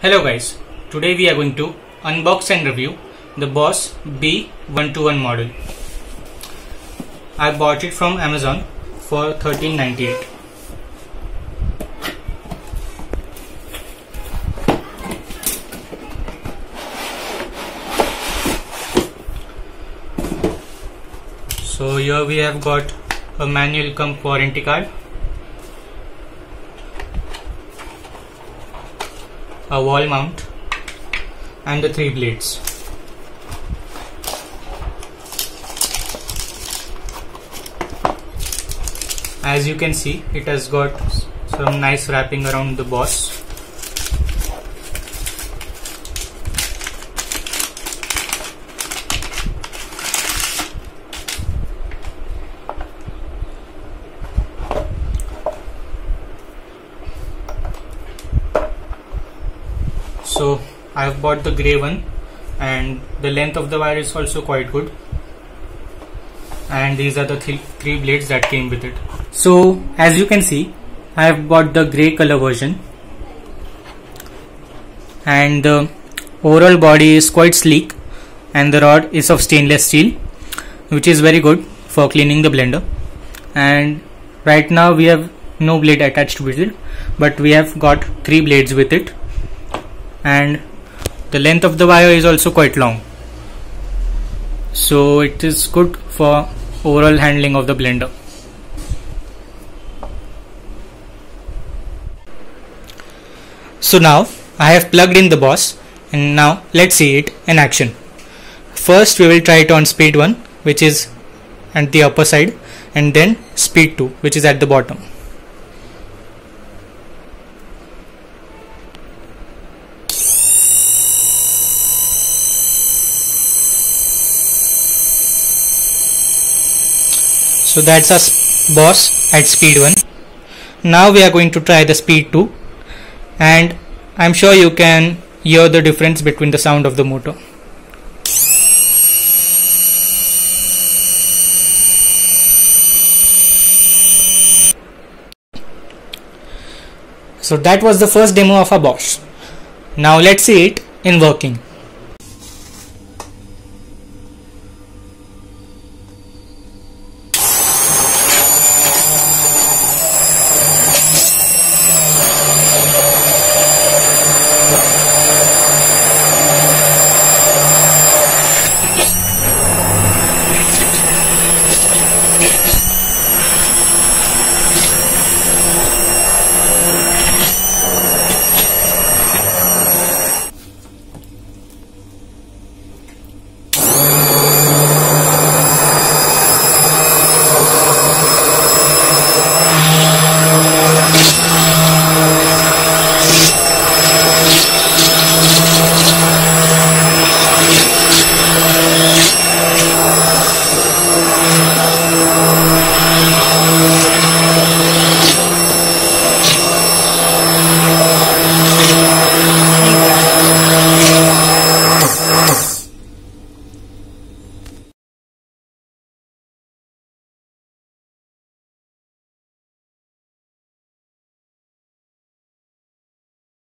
Hello guys, today we are going to unbox and review the Boss B121 model. I bought it from Amazon for 13.98. So here we have got a manual cum warranty card a wall mount and the three blades. As you can see it has got some nice wrapping around the boss. So I have bought the grey one and the length of the wire is also quite good. And these are the th three blades that came with it. So as you can see I have bought the grey color version. And the overall body is quite sleek and the rod is of stainless steel which is very good for cleaning the blender. And right now we have no blade attached with it but we have got three blades with it and the length of the wire is also quite long. So it is good for overall handling of the blender. So now I have plugged in the boss and now let's see it in action. First we will try it on speed 1 which is at the upper side and then speed 2 which is at the bottom so that's our boss at speed 1 now we are going to try the speed 2 and I'm sure you can hear the difference between the sound of the motor. So that was the first demo of our boss. Now let's see it in working